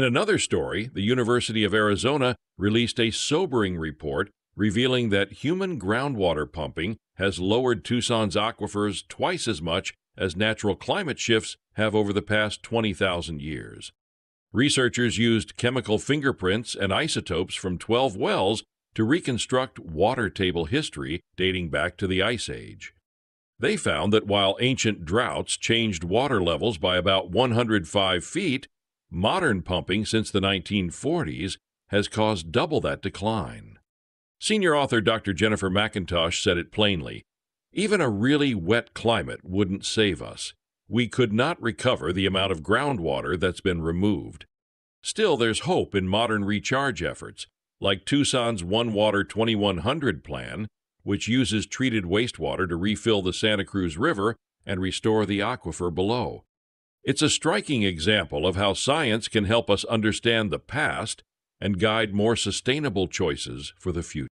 In another story, the University of Arizona released a sobering report revealing that human groundwater pumping has lowered Tucson's aquifers twice as much as natural climate shifts have over the past 20,000 years. Researchers used chemical fingerprints and isotopes from 12 wells to reconstruct water table history dating back to the Ice Age. They found that while ancient droughts changed water levels by about 105 feet, modern pumping since the 1940s has caused double that decline. Senior author Dr. Jennifer McIntosh said it plainly even a really wet climate wouldn't save us. We could not recover the amount of groundwater that's been removed. Still, there's hope in modern recharge efforts, like Tucson's One Water 2100 plan, which uses treated wastewater to refill the Santa Cruz River and restore the aquifer below. It's a striking example of how science can help us understand the past and guide more sustainable choices for the future.